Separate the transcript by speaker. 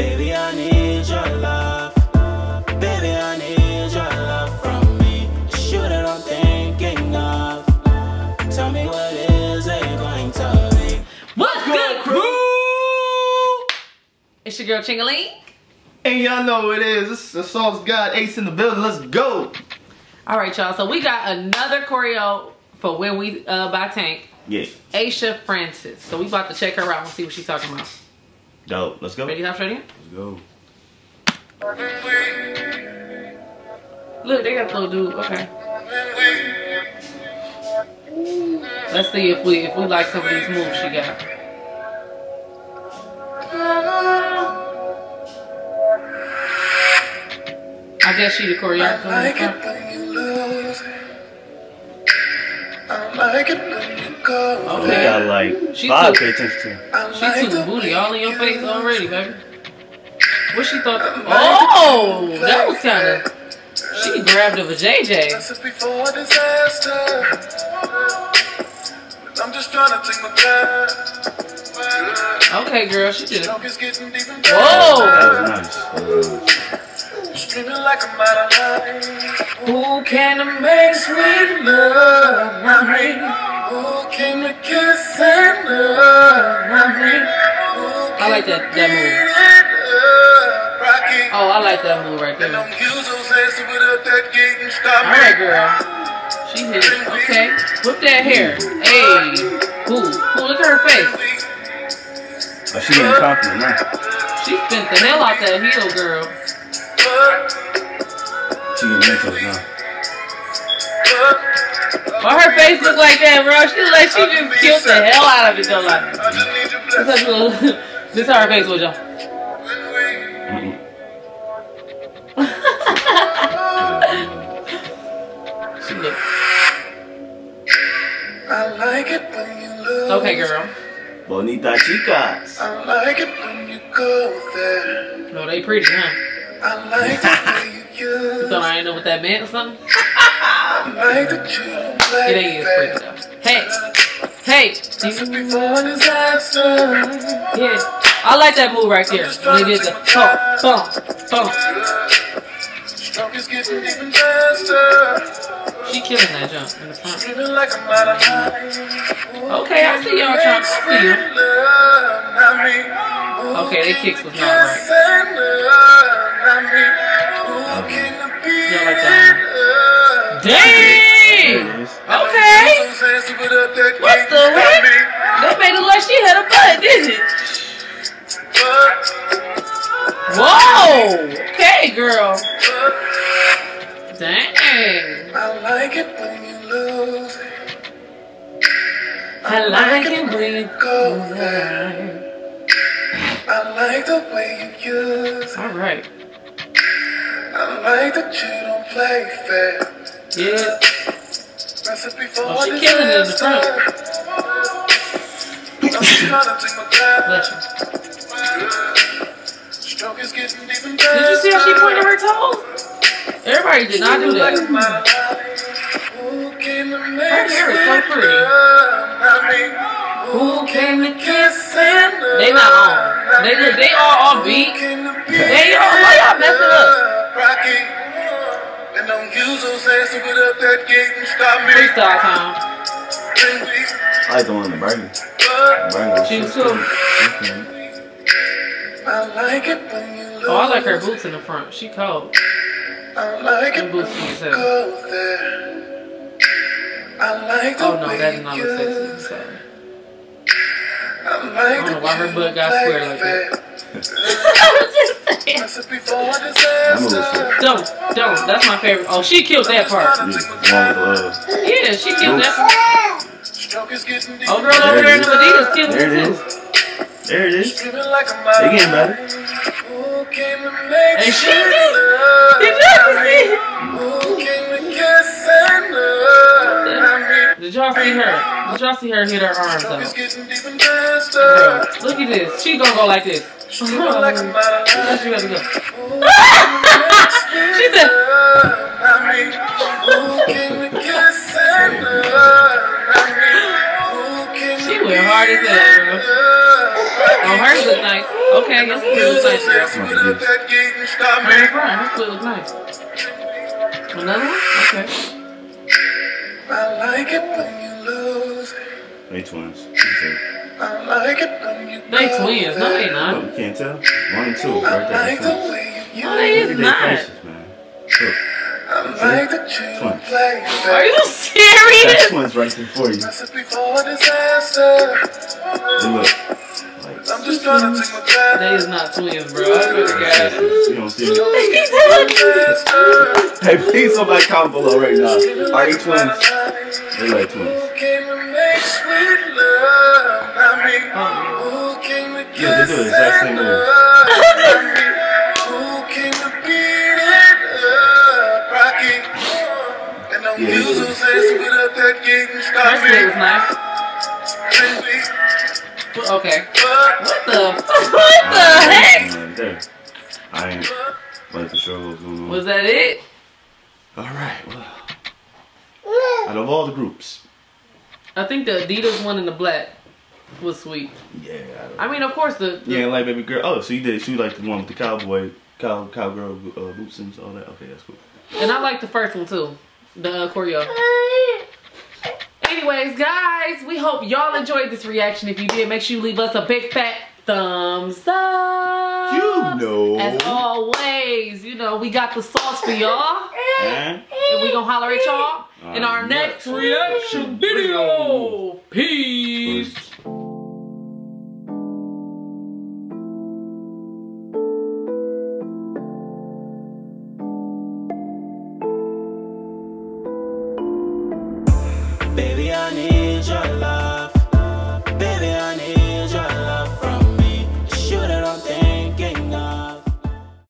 Speaker 1: Baby, I need your love. Baby, I need your love from me. It's you that I'm thinking of. Tell me what is it going to be?
Speaker 2: What's good, crew? It's your girl Chingaling.
Speaker 3: And y'all know who it is. It's the Sauce God Ace in the building. Let's go.
Speaker 2: All right, y'all. So we got another choreo for when we uh by Tank.
Speaker 3: Yeah.
Speaker 2: Aisha Francis. So we about to check her out and see what she's talking about.
Speaker 3: Dope. Let's go.
Speaker 2: Ready, hop straight in?
Speaker 3: Let's go.
Speaker 2: Look, they got the little dude. Okay. Let's see if we if we like some of these moves she got. I guess she the choreographer.
Speaker 4: I like it when you go.
Speaker 3: I
Speaker 2: Okay.
Speaker 3: got like
Speaker 2: She
Speaker 3: five
Speaker 2: took-
Speaker 3: pay attention to.
Speaker 2: She
Speaker 4: like
Speaker 2: took the
Speaker 4: the
Speaker 2: booty all in your face already, baby. What she thought? Um, oh, that was kind of. She grabbed a JJ.
Speaker 4: This before disaster. I'm just trying to take my time.
Speaker 2: Okay, girl, she did it.
Speaker 4: Stroke is getting deep and
Speaker 2: Whoa!
Speaker 3: That was nice.
Speaker 4: Streaming like I'm out of line.
Speaker 2: Who can make sweet love? I mean,
Speaker 4: Who came to kiss and love?
Speaker 2: I mean. I like that that move. Oh, I like that move right there.
Speaker 4: don't use those ass to put up that gate and stop
Speaker 2: All
Speaker 4: me.
Speaker 2: right, girl. She hit it. Okay, whip that hair. Hey, ooh, ooh, look at her face.
Speaker 3: Oh, she getting confident now.
Speaker 2: She spent the hell out that heel, girl.
Speaker 3: She getting mental now.
Speaker 2: Why her face look like that, bro? She like she just killed the hell out of it, though. Like,
Speaker 4: I just need
Speaker 2: this is little- this how her face was, y'all.
Speaker 4: I like it when you lose.
Speaker 2: Okay, girl.
Speaker 3: Bonita chicas.
Speaker 4: I like it when you go there.
Speaker 2: No, they pretty, huh?
Speaker 4: I like the way you
Speaker 2: You thought I didn't know what that meant or something?
Speaker 4: I like that you don't play
Speaker 2: It ain't as pretty, though. Hey, hey.
Speaker 4: This is before disaster.
Speaker 2: Yeah. I like that move right there. When they did the bump, bump, bump.
Speaker 4: Stroke is getting even faster.
Speaker 2: She killing that jump in the front.
Speaker 4: Feeling like I'm out of line.
Speaker 2: Okay, I see y'all trying to steal. Okay, they kicks was not right. Y'all like that Dang!
Speaker 3: There it is.
Speaker 2: Okay. What the heck? That made it like she had a butt, didn't it? Whoa! Okay, girl. Dang.
Speaker 4: I like it when you lose it.
Speaker 2: I like it when you go there.
Speaker 4: I like the way you use it.
Speaker 2: All right.
Speaker 4: I like that you don't play fair.
Speaker 2: Yeah.
Speaker 4: Recipe for
Speaker 2: Oh, she killing it in the front.
Speaker 4: I'm just trying to take my time.
Speaker 2: Bless you.
Speaker 4: Stroke is getting even
Speaker 2: Did you see how she pointed her toes? Everybody did not do that.
Speaker 4: Her
Speaker 2: hair is so pretty. Who came to kiss and They not on. They they all on beat. They all, why y'all messing up?
Speaker 4: Rocky. And don't use ass to put up that gate and stop me.
Speaker 2: Freestyle time.
Speaker 3: I like the one in the burger. Burger.
Speaker 2: She was cool.
Speaker 4: I like it when you lose.
Speaker 2: Oh, I like her boots in the front. She cold.
Speaker 4: I like
Speaker 2: Them
Speaker 4: it
Speaker 2: boots
Speaker 4: when you go there. I like the
Speaker 2: Oh no,
Speaker 4: way
Speaker 2: that not look sexy. I'm sorry.
Speaker 4: I like
Speaker 2: I don't know why her butt got square like that.
Speaker 4: fair.
Speaker 2: I was just saying.
Speaker 4: Recipe for
Speaker 3: That move was
Speaker 4: disaster.
Speaker 3: sick.
Speaker 2: Don't, don't. That's my favorite. Oh, she killed that part.
Speaker 3: Yeah, one with gloves.
Speaker 2: Yeah, she killed that part.
Speaker 4: Stroke is getting deep.
Speaker 2: Oh, girl over there in the Adidas killed
Speaker 3: There it is. There it is.
Speaker 4: Screaming like a mile.
Speaker 3: They getting better.
Speaker 4: Who came to make
Speaker 2: And she did. Did you see?
Speaker 4: Who came to kiss and love?
Speaker 2: Did y'all see her? Did y'all see her hit her arms out?
Speaker 4: getting even
Speaker 2: Bro,
Speaker 4: faster.
Speaker 2: look at this. She gonna go like this.
Speaker 4: Screaming like a mile.
Speaker 2: That's you gotta go.
Speaker 4: Who
Speaker 2: She said,
Speaker 4: came to kiss and love?
Speaker 2: she went hard as hell, bro. Oh, hers look nice. Okay, yes, it looks nice, girl.
Speaker 4: Put up that gate and stop me.
Speaker 2: Her fine. This split nice. Another one? Okay.
Speaker 4: I like it when you lose it.
Speaker 3: They twins. You can
Speaker 4: I like it when you
Speaker 2: They twins. No, they
Speaker 4: it.
Speaker 3: tell. Oh,
Speaker 2: not.
Speaker 3: you can't tell? One and two,
Speaker 4: I
Speaker 3: right there.
Speaker 4: like the way you oh,
Speaker 2: No, they is
Speaker 3: Look at their
Speaker 2: not.
Speaker 3: faces, man. Look,
Speaker 4: like that you
Speaker 3: Twins.
Speaker 4: play
Speaker 2: Are you serious?
Speaker 3: that's twins right there for you.
Speaker 4: Recipe for disaster.
Speaker 3: They look like
Speaker 4: I'm just trying to take my time.
Speaker 2: They is not twins, bro. I swear to God.
Speaker 3: you don't see them.
Speaker 4: Disaster.
Speaker 3: Hey, please somebody comment below right now. Are they twins? They like twins.
Speaker 4: Who came to kiss
Speaker 3: Yeah, they do the exact same
Speaker 4: and
Speaker 3: move.
Speaker 4: love? Not me. Who came to beat it up? Rocky. And I'm
Speaker 3: Yeah, they do.
Speaker 4: says to that gate and
Speaker 2: Her
Speaker 4: stop
Speaker 2: split was nice. Okay. What the? What the heck?
Speaker 3: Man, there. I ain't wasn't sure what was going on.
Speaker 2: Was that it?
Speaker 3: All right. Well, out of all the groups,
Speaker 2: I think the Adidas one in the black was sweet.
Speaker 3: yeah. I
Speaker 2: I mean, of course the, the
Speaker 3: ain't like baby girl. Oh, so you did. She like the one with the cowboy, cow, cowgirl uh, boots and all that. Okay, that's cool.
Speaker 2: and I like the first one too, the uh, choreo. Anyways, guys, we hope y'all enjoyed this reaction. If you did, make sure you leave us a big fat thumbs up.
Speaker 3: You know.
Speaker 2: As always, you know, we got the sauce for y'all. And we gonna holler at y'all in
Speaker 3: Uh,
Speaker 2: our next
Speaker 3: next
Speaker 2: reaction video. Peace. baby